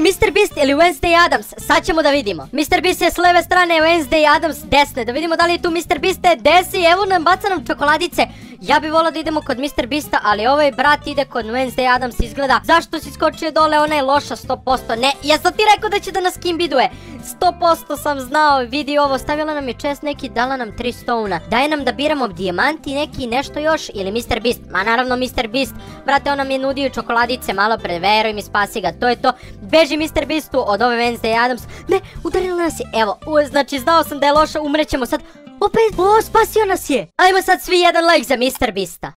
Mr. Beast ili Wednesday Adams? Sad ćemo da vidimo. Mr. Beast je s leve strane, Wednesday Adams desne. Da vidimo da li je tu Mr. Beast desi. Evo nam, baca nam čokoladice. Ja bi volao da idemo kod Mr. Beasta, ali ovaj brat ide kod Wednesday Adams izgleda. Zašto si skočio dole, ona je loša 100%. Ne, ja sam ti rekao da će da nas kimbiduje. 100% sam znao, vidi ovo, stavila nam je čest neki, dala nam 3 stona. Daje nam da biramo dijamanti neki, nešto još, ili Mr. Beast. Ma naravno Mr. Beast, brate, on nam je nudio čokoladice malo pre, veruj mi, spasi ga, to je to. Beži Mr. Beastu od ove Wednesday Adams. Ne, udarila nas je, evo, znači znao sam da je loša, umrećemo sad. Opet, o, spasio nas je. Ajmo sad svi jedan like za Mr. Beasta.